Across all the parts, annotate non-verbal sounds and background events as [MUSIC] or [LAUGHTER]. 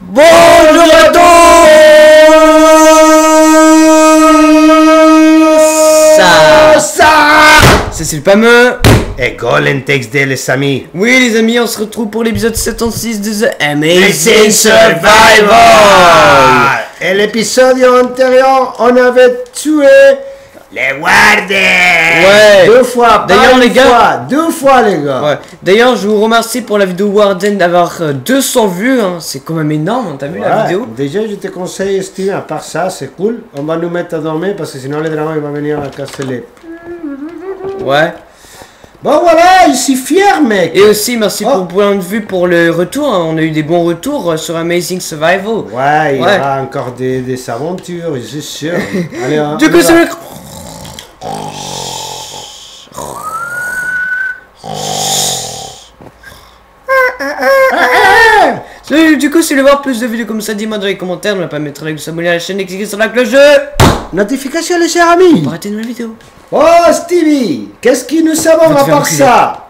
Bonjour à tous Ça, ça c'est le fameux Et Golden Text Day, les amis. Oui les amis, on se retrouve pour l'épisode 76 de The Amazing Survival. Et l'épisode antérieur, on avait tué les Warden Ouais. Deux fois, D'ailleurs, les gars- fois, deux fois, les gars. Ouais. D'ailleurs, je vous remercie pour la vidéo Warden d'avoir euh, 200 vues, hein. c'est quand même énorme, hein. t'as vu la vidéo? Déjà, je te conseille, Steven, à part ça, c'est cool. On va nous mettre à dormir parce que sinon, le dragon, il va venir à casser les... Ouais. Bon, voilà, je suis fier, mec. Et aussi, merci Oh. pour point de vue pour le retour, hein. on a eu des bons retours euh, sur Amazing Survival. Ouais, il y aura encore des, des aventures, je suis sûr. [LAUGHS] Allez, hein, Du coup, c'est le... Si vous voulez voir plus de vidéos comme ça, dis-moi dans les commentaires, ne pas mettre like, vous abonner à la chaîne et cliquer sur la cloche de... Notification, les chers amis. Pour arrêter de nouvelles vidéos. Oh, Stevie, qu'est-ce que nous savons à part ça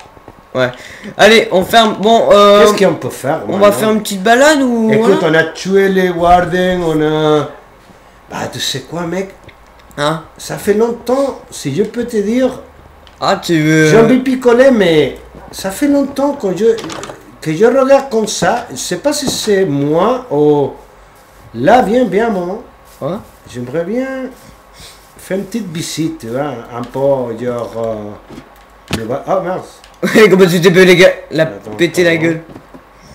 Ouais. Allez, on ferme... Bon, euh... Qu'est-ce qu'on peut faire On va faire une petite balade ou... Écoute, voilà on a tué les Warden, on a... Bah, tu sais quoi, mec Hein Ça fait longtemps, si je peux te dire, Ah, tu veux... j'ai envie de picoler, mais ça fait longtemps que je, que je regarde comme ça. Je sais pas si c'est moi ou... Là, viens bien, moi. Ouais. J'aimerais bien faire une petite visite, tu vois, un peu, genre... euh, Ah, mince [LAUGHS] Comment tu t'es les gars? La Attends, péter la gueule.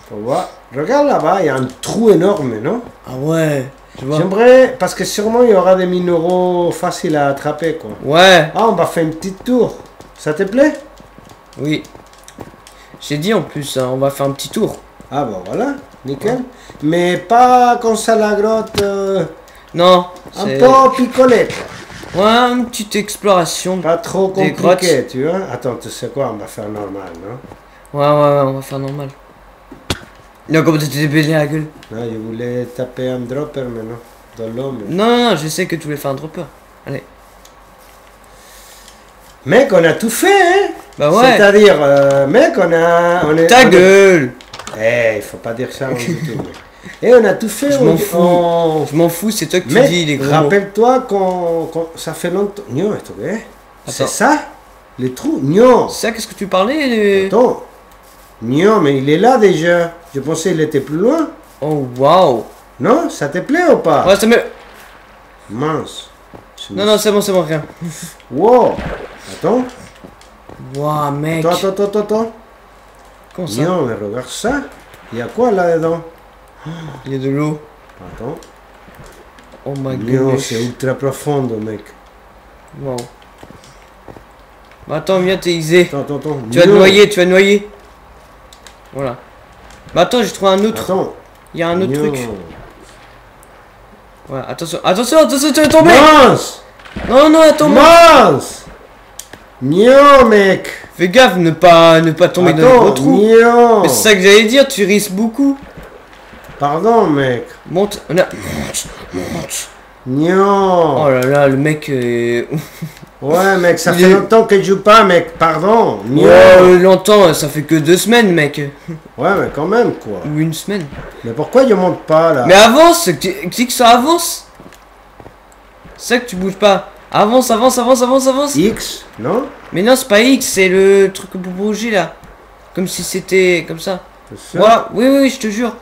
Faut voir. Regarde là-bas, il y a un trou énorme, non? Ah ouais, tu vois. J'aimerais, parce que sûrement il y aura des minéraux faciles à attraper, quoi. Ouais, Ah, on va faire une petite tour. Ça te plaît? Oui. J'ai dit en plus, hein, on va faire un petit tour. Ah, bon, voilà, nickel. Mais pas comme ça la grotte, euh, Non, un peu picolette. Ouais, une petite exploration. Pas trop Des compliqué, tu vois. Attends, tu sais quoi, on va faire normal, non? Ouais, ouais, ouais, on va faire normal. Non, comment tu t'es pété la gueule Non, je voulais taper un dropper maintenant, dans l'homme. Non, non, non, je sais que tu voulais faire un dropper. Allez. Mec, on a tout fait, hein Bah ouais. C'est-à-dire, euh, mec, on a... On est, Ta on gueule Eh, il faut pas dire ça du tout. mec. Et on a tout fait. Je on- m'en fous. on- Je m'en fous, c'est toi que tu Mais dis les gros rappelle-toi qu'on, qu'on- ça fait longtemps. Non, es C'est ça? Les trous? Non. C'est ça, qu'est-ce que tu parlais les- Attends. Non, mais il est là déjà. Je pensais qu'il était plus loin. Oh, waouh Non? Ça te plaît ou pas? Ouais, ça me... Mince. Non, non, c'est bon, c'est bon, rien. Wow. Attends. Waouh, mec. Attends, attends, attends, attends. Comment ça Non, mais regarde ça. Il y a quoi là-dedans Il y a de l'eau. Attends. Oh my Non, god. c'est ultra profond, mec. Wow. Attends, viens, t'es Isé. Attends, attends, attends. Tu vas te Non. noyer, tu vas te noyer. Voilà. Bah attends, j'ai trouvé un autre. Attends. Il y a un autre Non. truc. Ouais, attention, attention, attention, tu vas tomber Mince Non, non, attends, Mince Non, mec Fais gaffe, ne pas, ne pas tomber dans le trou. Mais c'est ça que j'allais dire, tu risques beaucoup. Pardon, mec. Monte, on a... Monte, monte. Oh là là, le mec... euh, [LAUGHS] Ouais, mec, ça Il fait est- longtemps que je joue pas, mec. Pardon. Ouais, longtemps, ça fait que deux semaines, mec. Ouais, mais quand même, quoi. Ou une semaine. Mais pourquoi je monte pas, là? Mais avance, cli- clique sur avance. C'est ça que tu bouges pas. Avance, avance, avance, avance, avance. X, non Mais non, c'est pas X, c'est le truc pour bouger là. Comme si c'était comme ça. Voilà, oui, oui, oui, je te jure.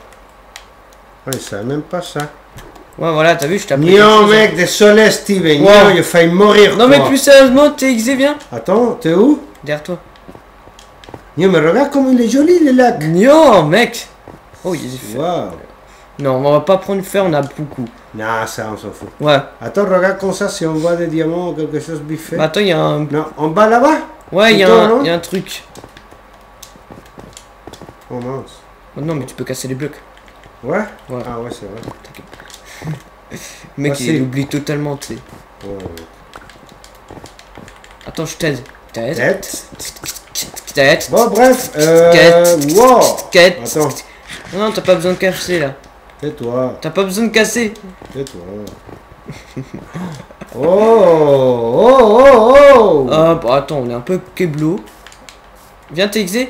Ouais, ça même pas ça. Ouais, voilà, t'as vu, je quelque Non, chose, hein. mec, désolé, Steven. Non, j'ai failli mourir, Non, mais plus sérieusement, t'es Xé, viens. Attends, t'es où? Derrière toi. Non, mais regarde comme il est joli, le lac. Non, mec. Oh, il des feux. Waouh. Non, on va pas prendre fer, on a beaucoup. Non, ça, on s'en fout. Ouais. Attends, regarde comme ça, si on voit des diamants ou quelque chose biffé. Bah, attends, il y a un. Non, en bas là-bas? Ouais, il y, a un- y a un truc. Oh mince. Oh, non, mais tu peux casser les blocs. Ouais? Ouais. Ah ouais, c'est vrai. Mec, Voici. il oublie totalement, tu sais. Ouais. Attends, je t'aide. T'aide. Tête. Tête. Bon, bref. Euh... Wow. Attends. Non, t'as pas besoin de casser là. Tais-toi. T'as pas besoin de casser. Tais-toi. oh [LAUGHS] Oh Oh Oh Oh Ah, bah attends, on est un peu keblo. Viens TXZ. Ouais,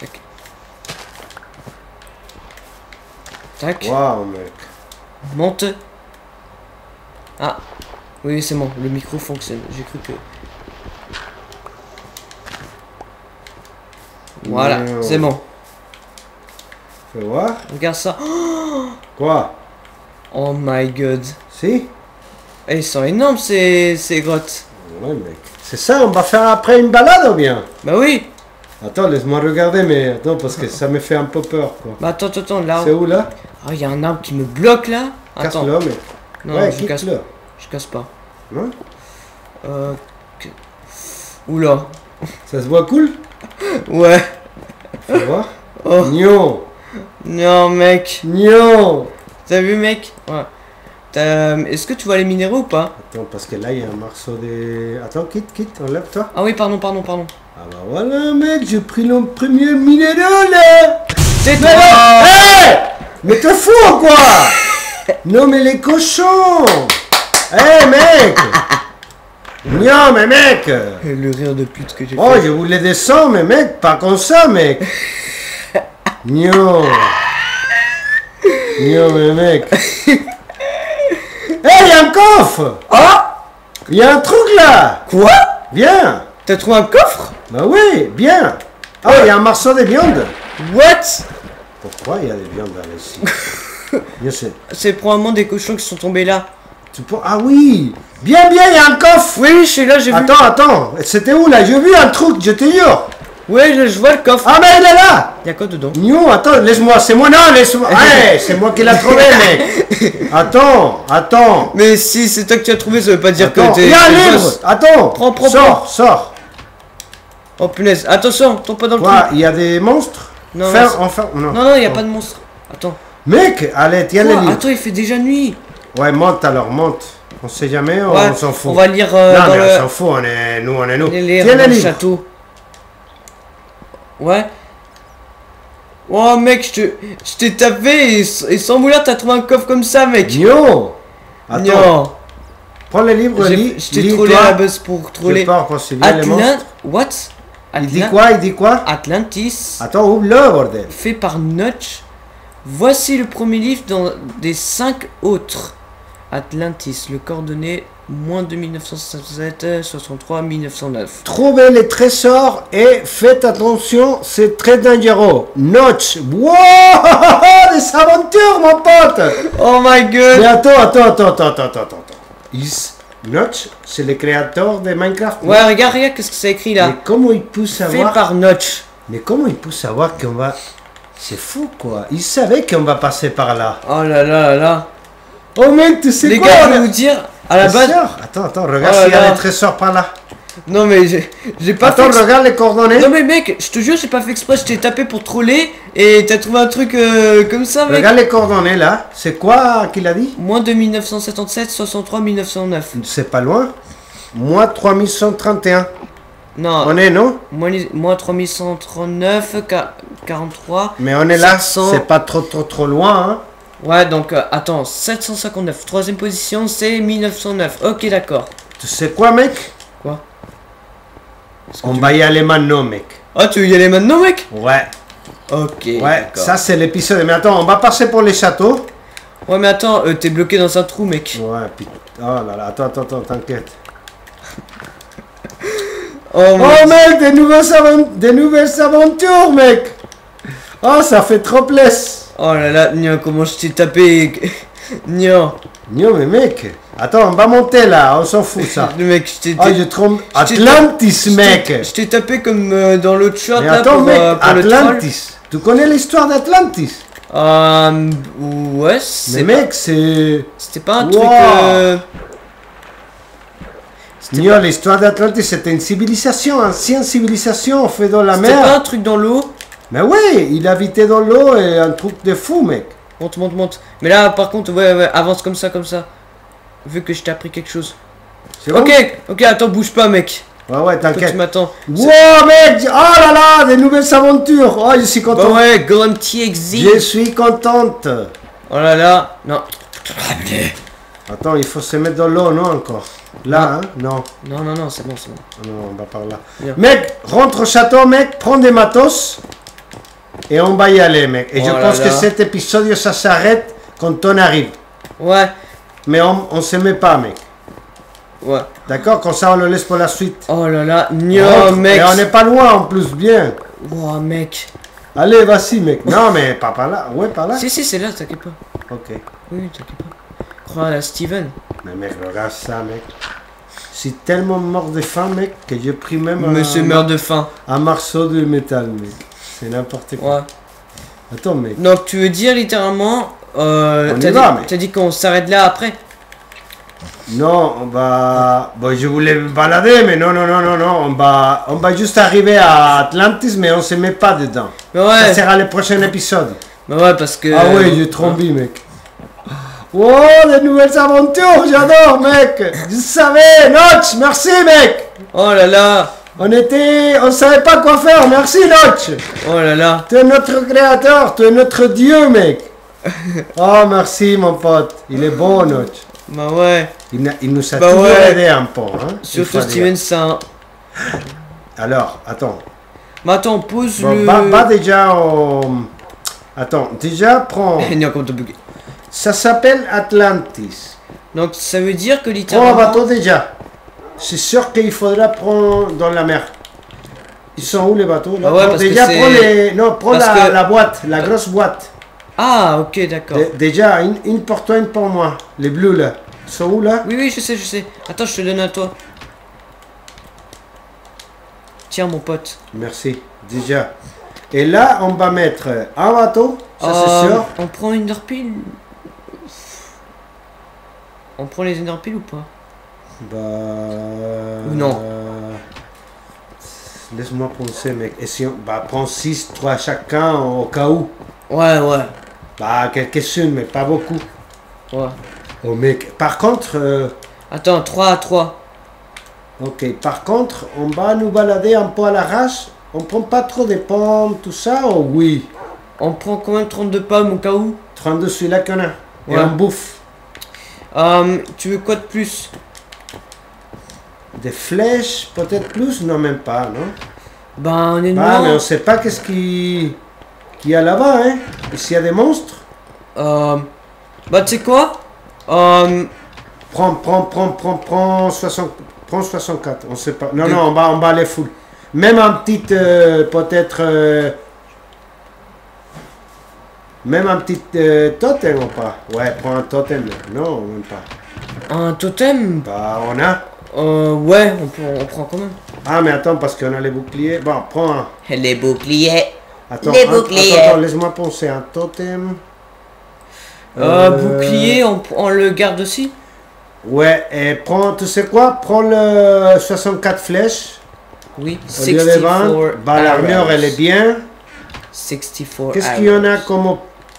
mec. Tac. Waouh, mec. Monte. Ah. Oui, c'est bon. Le micro fonctionne. J'ai cru que... Voilà, c'est bon. Fais voir. Regarde ça. [GASPS] Quoi? Oh my god. Si? Ils sont énormes ces, ces grottes. Ouais, mec. C'est ça, on va faire après une balade ou bien? Bah oui. Attends, laisse-moi regarder, mais attends, parce que ça me fait un peu peur, quoi. Bah attends, attends. Là. C'est où, là? Ah, il y a un arbre qui me bloque là. Attends. Casse-le, mec. Non, ouais, je casse quitte-le. Je casse pas. Non Euh. Oula. Ça se voit cool? [LAUGHS] Ouais. Fais voir. Oh. Nyon Non, mec. Nyon T'as vu, mec? Ouais. T'as- Est-ce que tu vois les minéraux ou pas? Attends, parce que là, il y a un morceau de... Attends, quitte, quitte, enlève-toi. Ah oui, pardon, pardon, pardon. Ah bah voilà, mec, j'ai pris le premier minéraux, là C'est toi non Mais t'es fou ou quoi Non, mais les cochons Hé, mec Non, mais mec Le rire de pute que j'ai Oh, fait. je voulais descendre, mais mec, pas comme ça, mec Non Non, mais mec Hé, il y a un coffre. Ah Il y a un truc là. Quoi? Viens. T'as trouvé un coffre? Bah oui, bien. Oh, il y a un morceau de viande. What? Pourquoi il y a des viandes là ici. [LAUGHS] C'est probablement des cochons qui sont tombés là. Tu peux... Ah oui. Bien, bien, il y a un coffre. Oui, oui, je suis là, j'ai vu. Attends, attends, c'était où là? J'ai vu un truc, je te jure Ouais, je, je vois le coffre. Ah mais il est là Y'a quoi dedans Non, attends, laisse-moi, c'est moi, non, laisse-moi [LAUGHS] Ouais, c'est moi qui l'ai trouvé, mec Attends, attends Mais si c'est toi que tu as trouvé, ça veut pas dire Attends, que t'es. il y a un t'es livre boss. Attends Prends, prends, Sors, sors Oh punaise, attention, tombe pas dans le Quoi, trou. il y a des monstres Non, Faire, non, enfin, non. Non, non, y a pas de monstre. Attends. Mec, allez, tiens le Quoi livre Attends, il fait déjà nuit. Ouais, monte alors, monte On sait jamais, on, Ouais, on s'en fout On va lire euh, Non, dans mais on s'en fout, on est, nous, on est nous les lire Tiens château. Ouais. Oh mec, je t'ai tapé et, et sans vouloir t'as trouvé un coffre comme ça, mec. Yo Attends, Non. prends le livre, lis, Je t'ai trollé la base pour troller. les Atlant... What? Il dit quoi, il dit quoi? Atlantis, Attends, ouvre-le, bordel fait par Notch. Voici le premier livre dans des cinq autres. Atlantis, le coordonné moins de 1967, 63, 1909. Trouvez les trésors et faites attention, c'est très dangereux. Notch. Wow [LAUGHS] Des aventures, mon pote Oh my god Mais attends, attends, attends, attends, attends, attends, attends. Is- Notch, c'est le créateur de Minecraft. Ouais, regarde, regarde, qu'est-ce que c'est écrit là Mais comment il peut Fait savoir par Notch. Mais comment il peut savoir qu'on va... C'est fou, quoi. Il savait qu'on va passer par là. Oh là là là là. Oh, mec, tu sais Les quoi gars, je on vais vous dire, à la base... Attends, attends, regarde Oh s'il y a des trésors par là. Non mais j'ai j'ai pas Attends, fait... regarde les coordonnées. Non mais mec, je te jure, j'ai pas fait exprès, je t'ai tapé pour troller et t'as trouvé un truc euh, comme ça, mec. Regarde les coordonnées là. C'est quoi qu'il a dit? Moins de 1977, 63, 1909. C'est pas loin. Moi 3131. Non, On est, non? Moins, moins 3139, ca- 43. Mais on est là. 700. C'est pas trop trop trop loin. Hein. Ouais, donc euh, attends, 759. Troisième position, c'est 1909. Ok, d'accord. Tu sais quoi, mec? Quoi? On va y aller maintenant, mec. Ah, tu veux y aller maintenant, mec? Ouais. Ok. Ouais, ça c'est l'épisode. Mais attends, on va passer pour les châteaux. Ouais, mais attends, euh, t'es bloqué dans un trou, mec. Ouais, putain. Oh là là, attends, attends, attends, t'inquiète. [LAUGHS] Oh, mon Oh mec, des nouvelles, des nouvelles aventures, mec Oh, ça fait trop plaisir Oh là là, Nia, comment je t'ai tapé [LAUGHS] Nia, Non, mais mec, attends, on va monter là, on s'en fout ça. [LAUGHS] le mec, je t'ai Ah, je trompe. Atlantis, mec Je t'ai tapé comme euh, dans l'autre shot Mais là attends, pour, mec, euh, pour. Atlantis. Tu connais l'histoire d'Atlantis? Euh, ouais, Mais c'est mec, c'est. C'était pas un Wow. truc. euh, C'était Non, l'histoire d'Atlantis, c'était une civilisation, ancienne civilisation fait dans la c'était mer. pas un truc dans l'eau. Mais oui, il habitait dans l'eau et un truc de fou, mec. Monte, monte, monte. Mais là, par contre, ouais, ouais, avance comme ça, comme ça. Vu que je t'ai appris quelque chose. Bon Ok, ok, attends, bouge pas, mec. Ouais, ouais, Toi, tu t'inquiète. m'attends. Wow, mec Oh là là, des nouvelles aventures Oh, je suis content. Bah ouais, Grand TXZ. Je suis contente. Oh là là, non. Attends, il faut se mettre dans l'eau, non, encore? Là, hein? Non. Non, non, non, c'est bon, c'est bon. Ah Non, on va par là. Bien. Mec, rentre au château, mec, prends des matos. Et on va y aller, mec. Et je Oh là pense que cet épisode, ça s'arrête quand on arrive. Ouais, Mais on, on se met pas, mec. ouais. D'accord Comme ça, on le laisse pour la suite. Oh là là, Nio, Rentre. mec. Et on n'est pas loin, en plus, bien. Oh, mec. Allez, vas-y, mec. Non, mais pas par là. Ouais, par là. Si, si, c'est là, t'inquiète pas. Ok. Oui, t'inquiète pas. Crois à la Steven. Mais mec, regarde ça, mec. Suis tellement mort de faim, mec, que j'ai pris même Monsieur un, meurt de faim. un morceau de métal, mec. C'est n'importe quoi. Ouais. Attends, mec. Donc, tu veux dire littéralement. Euh, t'as dit, dit qu'on s'arrête là après? Non, on va. Bon, je voulais me balader, mais non, non, non, non, non. On va, on va juste arriver à Atlantis, mais on se met pas dedans. Mais Ça ouais, sera le prochain épisode. mais ouais, parce que. Ah ouais, j'ai trop envie, mec. Oh, les nouvelles aventures, j'adore, mec. Je savais, Notch, merci, mec. Oh là là, On était, on savait pas quoi faire. Merci, Notch. oh là là. Tu es notre créateur, tu es notre dieu, mec. [LAUGHS] Oh, merci, mon pote. Il est bon, Notch. Bah ouais. Il, nous a Bah toujours ouais. aidé un peu. Hein, Surtout. Steven, un. Alors, attends. Mais attends, pose Bon, le. va déjà au... Attends, déjà, prends... [LAUGHS] Ça s'appelle Atlantis. Donc, ça veut dire que un littéralement. bateau déjà. C'est sûr qu'il faudra prendre dans la mer. Ils sont où les bateaux là? Ah ouais, parce Déjà, prends les... Non, prends parce la, que- la boîte, la grosse boîte. Ah, ok, d'accord. Dé- Déjà, une, une pour toi, une pour moi. Les bleus là. Ils sont où là? Oui, oui, je sais, je sais. Attends, je te donne à toi. Tiens, mon pote. Merci. Déjà. Et là, on va mettre un bateau. Ça, Euh, c'est sûr. On prend une Enderpeel On prend les Enderpeel ou pas? Bah. Ou non. euh, Laisse-moi penser, mec. Et si on. Bah, prends 6, 3 chacun au cas où. Ouais, ouais. Bah, quelques-unes, mais pas beaucoup. Ouais. Oh, mec. Par contre. euh, Attends, 3 à 3. Ok, par contre, on va nous balader un peu à l'arrache. On prend pas trop de pommes, tout ça, ou oui? On prend quand même 32 pommes au cas où 32 celui-là qu'on a. Et Ouais. on bouffe. Euh, Tu veux quoi de plus? Des flèches, peut-être plus? Non, même pas, non? Ben, honnêtement. Bah, mais on sait pas qu'est-ce qui- qu'il y a là-bas, hein? S'il y a des monstres? Euh, bah, tu sais quoi? Euh, Prends, prends, prends, prends, prends, 60, prends 64, on sait pas. Non, non, on va, on va aller full. Même un petit, euh, peut-être... euh, même un petit euh, totem ou pas Ouais, prends un totem. Non, même pas. un totem? Bah, on a. Euh, ouais, on, prend- on prend quand même. Ah, mais attends, parce qu'on a les boucliers. Bon, prends un. Les boucliers. Attends, Les un- boucliers. attends, attends, laisse-moi penser. Un totem. Euh, Euh, bouclier, on, on le garde aussi? Ouais, et prends, tu sais quoi? Prends le 64 flèches. Oui. Au lieu de 20. Bah, l'armure, elle est bien. 64 Qu'est-ce qu'il y en a comme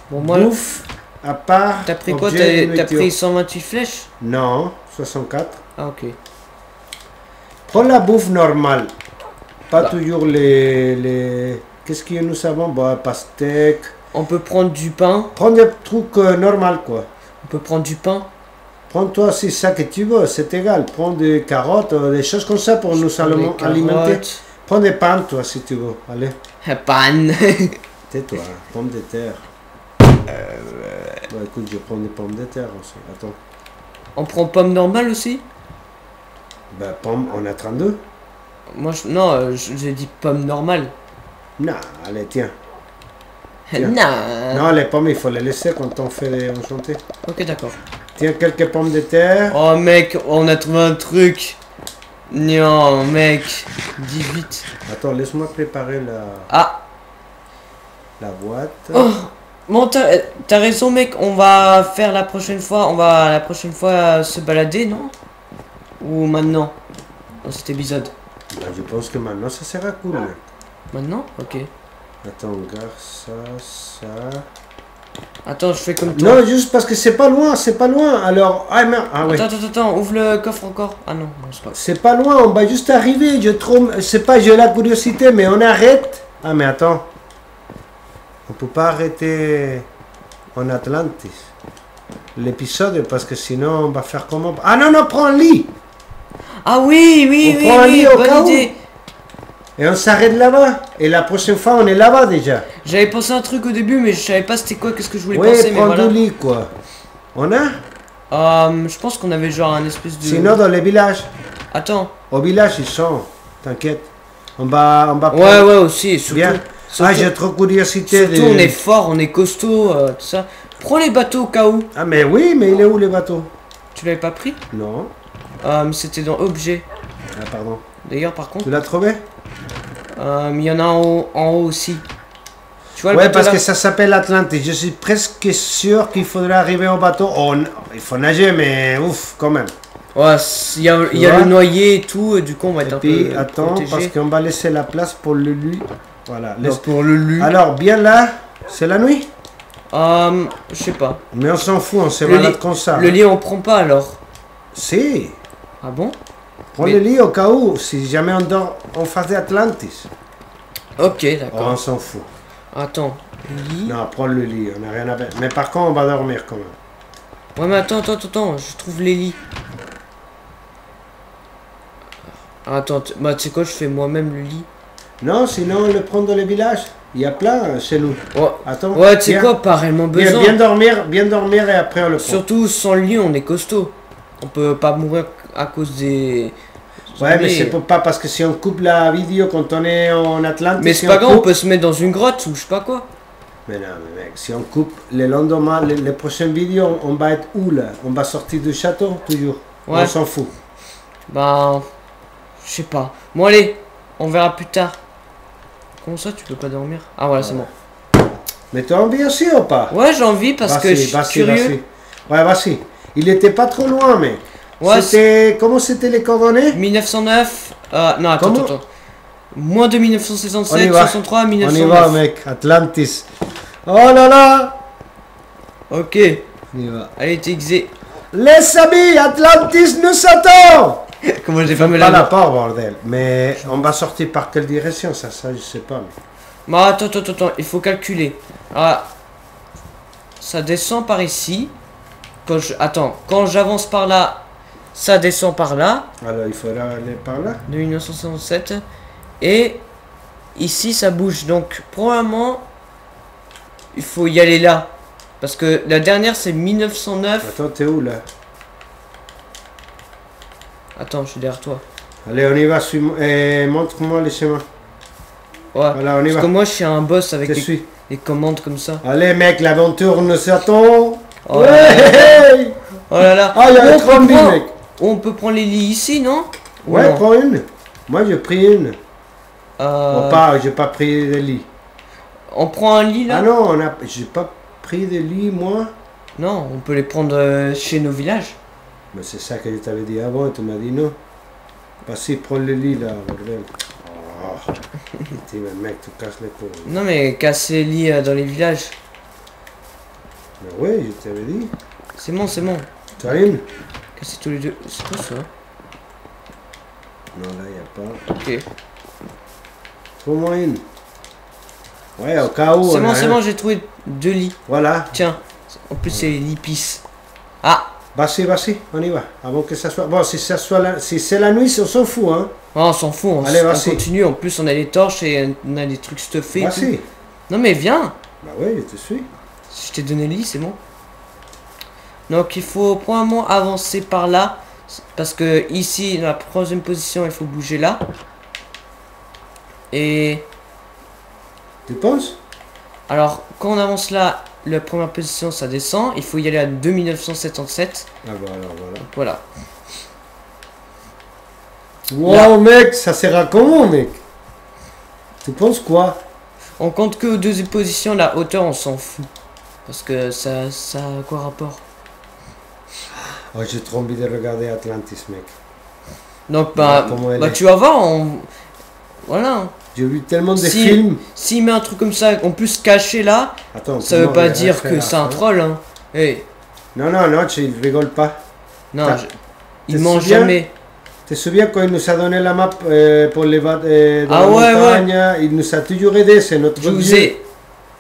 Bon, moi, bouffe à part t'as pris quoi? T'as pris 128 flèches? Non, 64. Ah, ok. Prends la bouffe normale. Pas Bah. toujours les... les... Qu'est-ce que nous avons Bah, pastèque. On peut prendre du pain. Prends des trucs euh, normaux, quoi. On peut prendre du pain. Prends-toi aussi ça que tu veux, c'est égal. Prends des carottes, euh, des choses comme ça pour nous alimenter. Prends des pains, toi, si tu veux. Allez, Pan. [LAUGHS] tais-toi. Pommes de terre. Euh, Bah, écoute, je prends des pommes de terre aussi. Attends. on prend pomme normale aussi? Bah, pommes, on a 32. Moi, je, non, euh, je- j'ai dit pomme normale. Non, allez, tiens. Tiens. [LAUGHS] Non. Non, les pommes, il faut les laisser quand on fait les enchantés. Ok, d'accord. Tiens, quelques pommes de terre. Oh, mec, on a trouvé un truc. Non, mec. 18. Attends, laisse-moi préparer la, Ah. la boîte. Oh. Bon, t'as raison, mec. On va faire la prochaine fois. On va la prochaine fois se balader, non? Ou maintenant Dans cet épisode. Bah, je pense que maintenant, ça sera cool. mec. Maintenant Ok. Attends, regarde ça, ça. Attends, je fais comme toi. Non, juste parce que c'est pas loin, c'est pas loin. Alors, ah, merde, ah ouais. Attends, attends, attends, ouvre le coffre encore. Ah non, non c'est pas. C'est pas loin, on va juste arriver. Je trouve, c'est pas, j'ai la curiosité, mais on arrête. Ah, mais attends. On peut pas arrêter en Atlantis. L'épisode, parce que sinon, on va faire comment? Ah non, non, prends un lit. Ah oui, oui, On oui, prend un oui, lit au bonne cas où. idée. Et on s'arrête là-bas. Et la prochaine fois, on est là-bas déjà. J'avais pensé un truc au début, mais je savais pas c'était quoi, qu'est-ce que je voulais Oui, penser, mais voilà. du lit, quoi. On a? Euh, je pense qu'on avait genre un espèce de. Sinon, dans les villages. Attends. Au village, ils sont. T'inquiète. On va, on va Ouais, prendre- ouais, aussi, surtout. Bien. surtout- Ah, j'ai trop curiosité. surtout, de- on est fort, on est costaud, euh, tout ça. Prends les bateaux au cas où. Ah, mais oui, mais il est où les bateaux? Tu l'avais pas pris? Non. Euh, C'était dans objet. Ah, pardon. D'ailleurs, par contre, Tu l'as trouvé? Euh, il y en a en haut, en haut aussi. Tu vois le Ouais, parce là que ça s'appelle Atlantis. Je suis presque sûr qu'il faudrait arriver au bateau. Oh, non, il faut nager, mais ouf, quand même. Ouais, il y a, y le noyer et tout, et du coup, on va être Et un puis, peu attends, protégé. parce qu'on va laisser la place pour le lit. Voilà. Laisse- pour le lu. Alors, bien là, c'est la nuit? Euh, je sais pas. Mais on s'en fout, on se balade lit- comme ça. Le lit, on prend pas alors. Si, Ah bon prends le lit au cas où, si jamais on dort en face d'Atlantis. Ok, Oh, d'accord. on s'en fout. Attends. Lit. Non, prends le lit, on n'a rien à faire. Mais par contre, on va dormir quand même. Ouais, mais attends, attends, attends, je trouve les lits. Attends, tu- bah tu sais quoi, je fais moi-même le lit. Non, sinon, on le prend dans les villages. Il y a plein euh, chez nous. Ouais, Attends. ouais tu sais quoi, pas réellement Bien, besoin. bien dormir, bien dormir et après on le prend. Surtout sans le lit, on est costaud. On peut pas mourir à cause des. Ouais, mais c'est pas parce que si on coupe la vidéo quand on est en Atlantis. Mais si c'est pas grave, on peut se mettre dans une grotte ou je sais pas quoi. Mais non, mais mec, si on coupe le lendemain, les, les prochaines vidéos, on va être où là? On va sortir du château toujours? Ouais. On s'en fout. Bah. Je sais pas. Bon, allez, on verra plus tard. Comment ça, tu peux pas dormir? Ah, voilà, c'est bon. Mais tu as envie aussi ou pas? Ouais, j'ai envie parce que je suis curieux. Ouais, vas-y. Il était pas trop loin, mais. Ouais, c'était. Comment c'était les coordonnées? 1909. Euh, non, attends, Comment? attends. Moins de On y 1967, va. 63, On 1909. y va, mec. Atlantis. Oh là là Ok, On y va. allez, TXZ. Les amis, Atlantis nous attend [LAUGHS] Comment j'ai fermé Pas la porte porte, bordel. Mais on va sortir par quelle direction Ça, ça, je sais pas. mais- Bah, attends, attends, attends, il faut calculer. Ah, ça descend par ici. Quand je... Attends, quand j'avance par là, ça descend par là, Alors, il faudra aller par là. de 1967. Et ici, ça bouge. Donc, probablement, il faut y aller là. Parce que la dernière, c'est 1909. Attends, t'es où là? Attends, je suis derrière toi. Allez, on y va. suis- eh, Montre-moi les chemins. Ouais. Voilà, on y Parce va. que moi, je suis un boss avec des commandes comme ça. Allez, mec, l'aventure nous attend. Oh, ouais là, hey oh là là. Ah, il y a on, peut prendre, mec. on peut prendre les lits ici, non? Ou Ouais, non? prends une. Moi, j'ai pris une. Euh, Bon, pas, j'ai pas pris de lit. On prend un lit là? Ah non, on a, j'ai pas pris de lit, moi. Non, on peut les prendre euh, chez nos villages. Mais c'est ça que je t'avais dit avant, et tu m'as dit non. Vas-y, prends le lit là, bordel. [LAUGHS] Oh. Mec, tu casses les couilles. Non mais casser les lits euh, dans les villages. Mais oui, je t'avais dit. C'est bon, c'est bon. Tu as une Casser tous les deux. C'est quoi ça Non, là, il n'y a pas. Ok. Trouve-moi une. Ouais, au cas où. C'est on bon, c'est bon, j'ai trouvé deux lits. Voilà. Tiens. En plus, c'est les lits. Ah Vas-y, vas-y, on y va. Avant que ça soit. Bon, si, ça soit la... si c'est la nuit, on s'en fout, hein. Oh, on s'en fout, on, Allez, on continue. En plus, on a des torches et on a des trucs stuffés. Vas-y. Non mais viens Bah oui, je te suis. Je t'ai donné le lit, c'est bon. Donc il faut probablement avancer par là. Parce que ici, dans la troisième position, il faut bouger là. Et Tu penses? Alors, quand on avance là, la première position, ça descend. Il faut y aller à 2977. Ah bah alors voilà. Voilà. Wow, mec, ça sert comment, mec? Tu penses quoi? On compte que aux deuxième position, la hauteur, on s'en fout. Parce que ça, ça a quoi rapport Oh, j'ai trop envie de regarder Atlantis, mec. Donc, bah, bah tu vas voir, on... Voilà. J'ai vu tellement de Si- films. S'il met un truc comme ça, en plus caché là, Attends, ça veut pas dire que c'est un troll, hein. Eh, Non, non, non, tu rigoles pas. non, je- il mange souviens jamais. Tu te souviens quand il nous a donné la map euh, pour les euh, dans Ah la ouais, montagne Il nous a toujours aidé, c'est notre Je vous dieu. ai...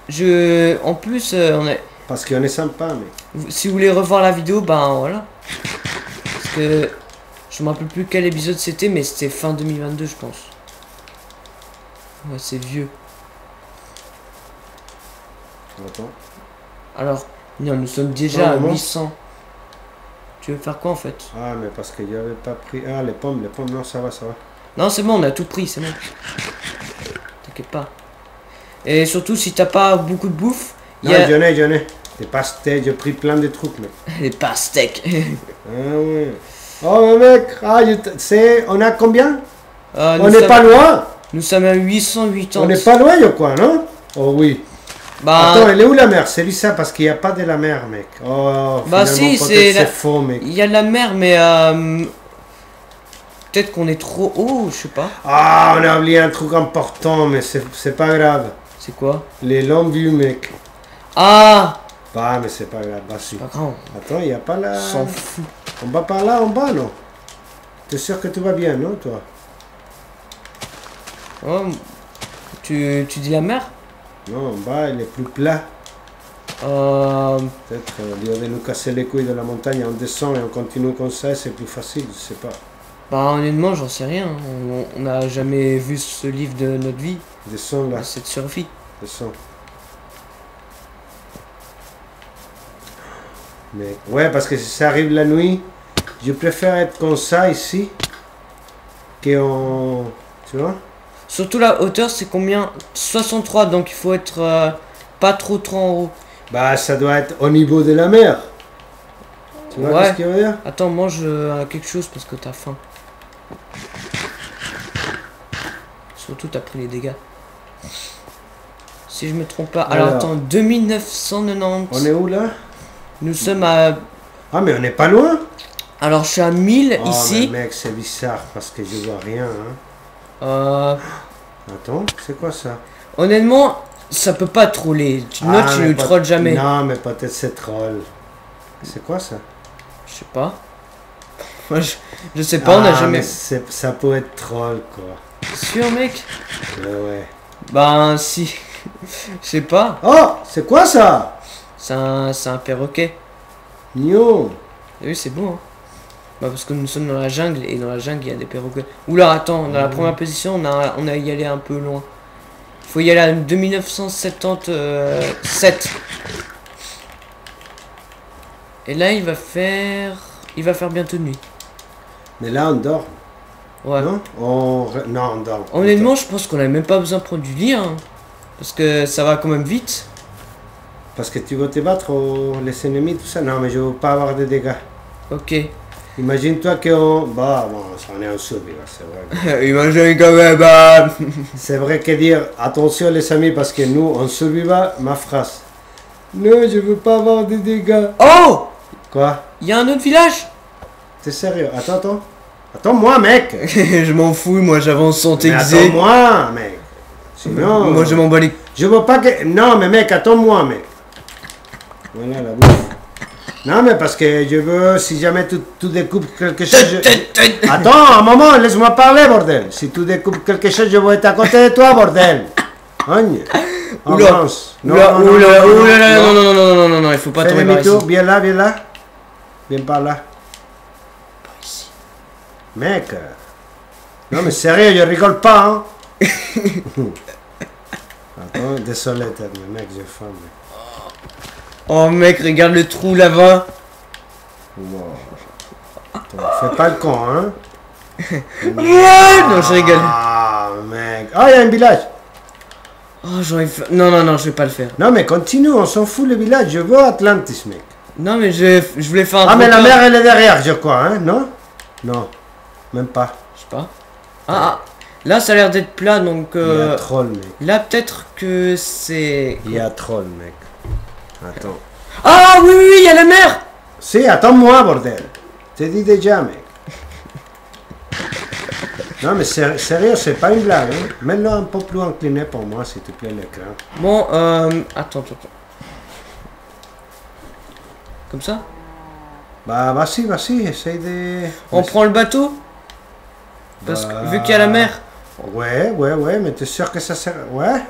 Je... En plus, euh, on est... Parce qu'on est sympa, vous- si vous voulez revoir la vidéo, ben voilà. Parce que... Je me rappelle plus quel épisode c'était, mais c'était fin 2022, je pense. Ouais, c'est vieux. Attends. Alors, non, nous sommes déjà à bon 800. Tu veux faire quoi en fait? Ah, mais parce que j'avais pas pris. Ah, les pommes, les pommes, non, ça va, ça va. Non, c'est bon, on a tout pris, c'est bon. T'inquiète pas. Et surtout, si t'as pas beaucoup de bouffe, il Non, y a j'en ai, j'en ai. Des pastèques, j'ai pris plein de trucs, mec. [LAUGHS] les pastèques. Ah, ouais. Oh, mec, ah, c'est. On a combien? Euh, On n'est sommes- pas loin Nous sommes à 880. On n'est pas loin, je crois, non? Oh oui. Bah, Attends, elle est où la mer? C'est lui ça, parce qu'il n'y a pas de la mer, mec. Oh, Bah, si, c'est la- c'est faux, mec. il y a de la mer, mais euh, peut-être qu'on est trop haut, je sais pas. Ah, on a oublié un truc important, mais c'est pas grave. C'est quoi Les longues vues, mec. Ah, Bah, mais c'est pas grave. Bah, si. pas grave. Attends, il n'y a pas la. On s'en fout. On va par là, en bas, non? T'es sûr que tout va bien, non, toi? Oh, tu, tu dis la mer? Non, en bas, il est plus plat. euh, Peut-être, au lieu de nous casser les couilles de la montagne, on descend et on continue comme ça, c'est plus facile, je sais pas. Bah, honnêtement, j'en sais rien. On n'a jamais vu ce livre de notre vie, Descends là, cette survie. descends. Mais, ouais, parce que si ça arrive la nuit, je préfère être comme ça ici, qu'on... Tu vois? Surtout la hauteur, c'est combien? 63, donc il faut être euh, pas trop trop en haut. Bah, ça doit être au niveau de la mer. Tu vois Ouais. ce qu'il veut dire? Attends, mange euh, quelque chose parce que t'as faim. Surtout, t'as pris les dégâts. Si je me trompe pas. Alors, Alors. attends, 2990. On est où là? Nous sommes à. Ah, mais on n'est pas loin Alors, je suis à 1000 Oh, ici. mais mec, c'est bizarre parce que je vois rien. Hein. Euh, Attends, c'est quoi ça? Honnêtement, ça peut pas troller. Tu notes, Ah, tu mais nous peut- trolles jamais. Non, mais peut-être c'est troll. C'est quoi ça? Je sais pas. [LAUGHS] Moi, je, je sais pas, on a Ah, jamais. Ça peut être troll, quoi. Sûr, mec? Ouais, ouais. Ben, si. Je sais pas. Oh, c'est quoi ça? C'est un, c'est un perroquet. Nio. T'as vu, c'est beau, hein Bah, parce que nous sommes dans la jungle, et dans la jungle, il y a des perroquets. Oula, attends, dans la première position, on a, on a y aller un peu loin. Faut y aller à 2977. Et là, il va faire... Il va faire bientôt nuit. Mais là, on dort. Ouais. Non on... re- Non, on dort. Honnêtement, je pense qu'on a même pas besoin de prendre du lit, hein. Parce que ça va quand même vite. Parce que tu veux te battre aux les ennemis, tout ça. Non, mais je veux pas avoir de dégâts. Ok. Imagine-toi qu'on. Bah, bon, on est en survie, là, c'est vrai. [LAUGHS] Imagine quand même... bah. [LAUGHS] C'est vrai que dire attention les amis parce que nous on survivra ma phrase. Non, je veux pas avoir de dégâts. Oh Quoi? Il y a un autre village? T'es sérieux? Attends, attends. Attends-moi, mec. [LAUGHS] Je m'en fous, moi j'avance sans t'exer. Attends-moi, mec. Sinon. Moi je m'en bats les Je veux pas que. Non, mais mec, attends-moi, mec. Voilà la bouffe. Non, mais parce que je veux, si jamais tu, tu découpes quelque chose. je- Attends, un moment, laisse-moi parler, bordel. Si tu découpes quelque chose, je vais être à côté de toi, bordel. Ogne. Oula. Oula, non, non, oula, non, non, oula, non. non, non, non, non, non, non, il faut pas tomber par ici. viens là, viens là. Viens par là. Mec. Non, mais sérieux, je rigole pas, hein. Attends, [LAUGHS] désolé, Ted, mais mec, j'ai faim. mec. Oh mec, regarde le trou là-bas. Wow. Attends, fais pas le con, hein. [LAUGHS] Non, je rigole. Ah, mec. Ah, il y a un village. Oh, j'aurais fait... Non, non, non, je vais pas le faire. Non, mais continue, on s'en fout le village. Je veux Atlantis, mec. Non, mais je, je voulais faire un Ah, mais la mer, elle est derrière, je crois, hein, non? Non, même pas. Je sais pas. Ah, ah, là ça a l'air d'être plat, donc... Il y a Euh... troll, mec. Là peut-être que c'est... Il y a troll, mec. Attends. Ah oui, oui, oui, il y a la mer Si, attends-moi, bordel. T'ai dit déjà, mec. Non, mais sé- sérieux, c'est pas une blague. Hein? Mets-le un peu plus incliné pour moi, s'il te plaît, l'écran. Bon, euh... Attends, attends, attends. Comme ça? Bah, vas-y, vas-y, essaye de. On prend le bateau? Parce que vu qu'il y a la mer... Ouais, ouais, ouais, mais t'es sûr que ça sert. Ouais?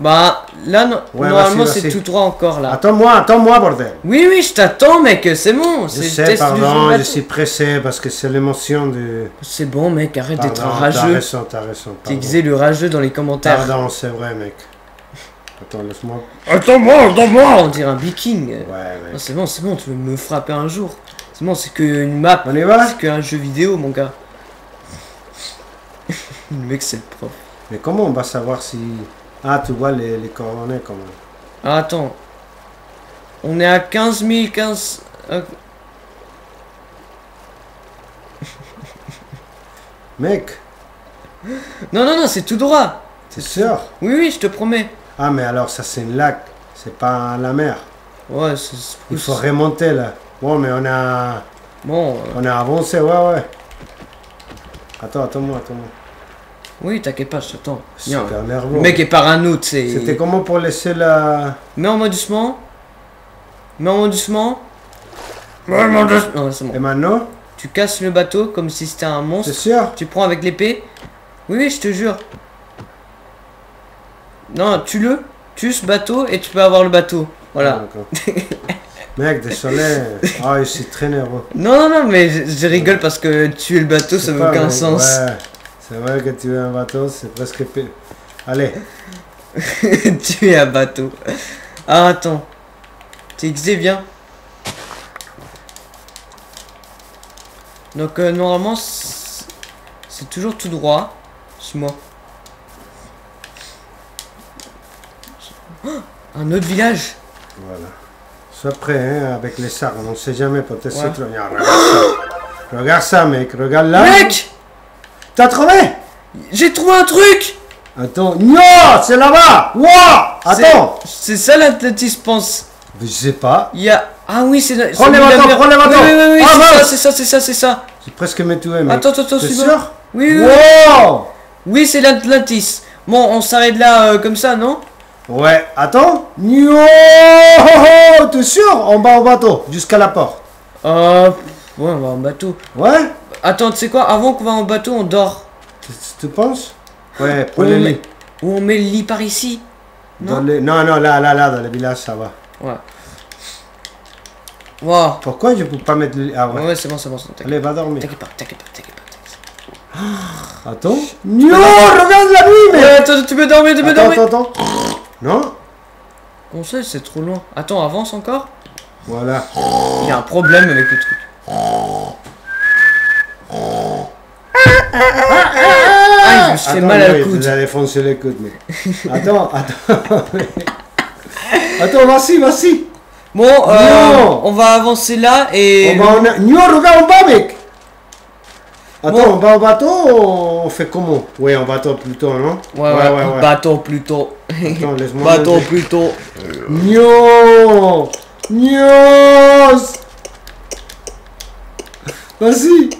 Bah, là, no- Ouais, normalement, c'est tout droit encore, là. Attends-moi, attends-moi, bordel. Oui, oui, je t'attends, mec, c'est bon. Je sais, pardon, je suis pressé parce que c'est l'émotion du. C'est bon, mec, arrête d'être Pardon, T'as rageux. raison, t'as raison. le rageux dans les commentaires. Pardon, c'est vrai, mec. Attends, laisse-moi. Attends-moi, attends-moi On dirait un viking. Ouais, mec. c'est bon, c'est bon, tu veux me frapper un jour. C'est bon, c'est qu'une map. On y va? C'est qu'un jeu vidéo, mon gars. Mec, c'est le prof. Mais comment on va savoir si. Ah, tu vois les, les coordonnées quand même. Ah, attends. On est à 15 000, 15... euh, [LAUGHS] Mec, Non, non, non, c'est tout droit. c'est sûr? Oui, oui, je te promets. Ah, mais alors ça c'est un lac, c'est pas la mer. Ouais, c'est... c'est- Il faut remonter là. Bon, mais on a, Bon, euh, on a avancé, ouais, ouais. Attends, attends-moi, attends-moi. Oui, t'inquiète pas, je t'attends. Super nerveux. Le mec est parano, tu sais. C'était comment pour laisser la. Mets en mode doucement. Mets en mode doucement. Mets en mode doucement. Non, c'est Et maintenant Tu casses le bateau comme si c'était un C'est monstre. sûr Tu prends avec l'épée. Oui, oui, je te jure. Non, tue-le. Tue ce bateau et tu peux avoir le bateau. Voilà. Ah, d'accord. [LAUGHS] Mec, désolé. Ah, je suis très nerveux. Non, non, non, mais je, je rigole parce que tuer le bateau, ça C'est n'a aucun mais- sens. Ouais. C'est vrai que tu es un bateau, c'est presque. pi- Allez, [LAUGHS] tuer un bateau. Ah, attends. TXD, viens. Donc, euh, normalement, c'est c'est toujours tout droit. Suis-moi. Oh, un autre village. voilà. Sois prêt, hein, avec les sardes, on ne sait jamais, peut-être Ouais. c'est. Regarde ça, mec, regarde là. Mec T'as trouvé? J'ai trouvé un truc Attends, non, c'est là-bas Wouah Attends C'est c'est ça l'Atlantis pense. Je sais pas. Il y a... Ah oui, c'est... c'est Prends les la bateaux, mer- prends les bateaux. Oui, oui, oui, Ah, c'est ça, c'est ça, c'est ça, c'est. J'ai presque me tué, mec. Attends, attends, attends, suis-moi. sûr? Oui, oui. Wow Oui, c'est l'Atlantis. Bon, on s'arrête là euh, comme ça, non? Ouais, attends. T'es sûr? On va au bateau, jusqu'à la porte. Euh... Ouais, on va en bateau. Ouais? Attends, tu sais quoi Avant qu'on va en bateau, on dort. Tu, tu penses? Ouais, Ou le on, lit. met... ou on met le lit par ici? Dans Non? Non, non, là, là, là, dans le village, ça va. Ouais. Wow. Pourquoi je peux pas mettre le lit? Ah ouais. Ouais, c'est bon, c'est bon, c'est bon. T'inquiète Allez, va dormir. t'inquiète pas, t'inquiète pas, t'inquiète pas. [GASPS] Attends. Non, regarde la nuit, mais. Ouais, attends, tu peux dormir, tu peux Attends, dormir. attends, attends. Non? On sait, c'est trop loin. Attends, avance encore. Voilà. Il y a un problème avec le truc. Ah, je me suis fait Attends, mal à la coude. Foncer mec. Attends, attends. attends, vas-y, vas-y. Bon, euh, on va avancer là et... On va en... Non, regarde, on va, mec. Attends, Bon. on va au bateau ou on fait comment? Oui, en bateau plutôt, non? Ouais, ouais, bateau plutôt. Attends, laisse-moi. [LAUGHS] bateau plutôt. Non Non Vas-y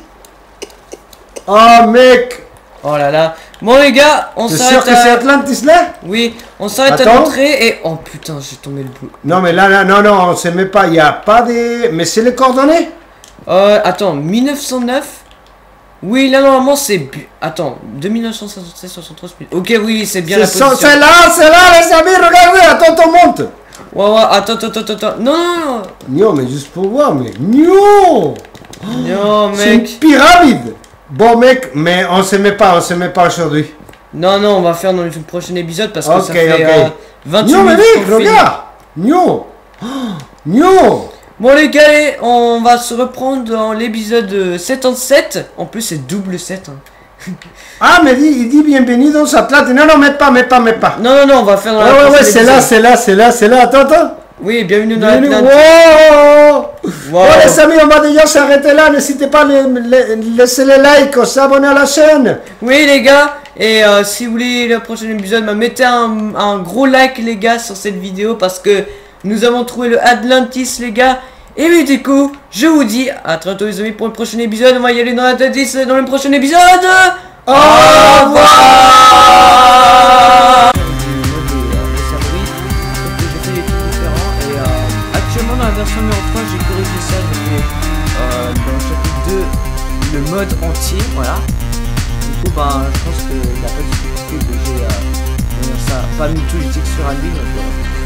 Ah, mec Oh là là. Bon les gars, on s'arrête sûr que c'est. Atlantis là? Oui, on s'arrête à l'entrée et... Oh putain, j'ai tombé le bout. Non, mais là, là, non, non, on se met pas, il n'y a pas des... Mais c'est les coordonnées? Euh, attends, 1909 Oui, là normalement c'est... bu- Attends, de 1976, 63... Ok, oui, c'est bien la C'est position. c'est là, c'est là, les amis, regardez, attends, on monte Ouais, ouais, attends, attends, attends, attends. Non, non, Non, mais juste pour voir, mais non non. Non, C'est une mec. pyramide Bon, mec, mais on se met pas, on se met pas aujourd'hui. Non, non, on va faire dans le prochain épisode parce que ça fait ok. euh, 28 Non, mais mec, regarde Non [GASPS] Non Bon les gars, allez, on va se reprendre dans l'épisode 77. En plus, c'est double 7. hein. [LAUGHS] Ah, mais dit, il dit bienvenue dans Atlantis. Non, non, mets pas, mets pas, mets pas. Non, non, non, on va faire dans Ouais, ouais, ouais, c'est là, c'est là, c'est là, c'est là. Attends, attends. Oui, bienvenue dans Bienvenue. Wow Wow. Bon, les amis, on va déjà s'arrêter là. N'hésitez pas à laisser les likes, s'abonner à la chaîne. Oui les gars, et euh, si vous voulez le prochain épisode, bah, mettez un, un gros like les gars sur cette vidéo parce que nous avons trouvé le Atlantis les gars. Et oui du coup, je vous dis à très bientôt les amis pour le prochain épisode. On va y aller dans l'Atlantis dans le prochain épisode. Au revoir numéro 3 j'ai corrigé ça, fait euh, dans le chapitre 2 le mode entier, voilà. Du coup bah je pense qu'il n'y a pas de difficulté que j'ai euh, ça, pas mis tous les textures à lui, donc.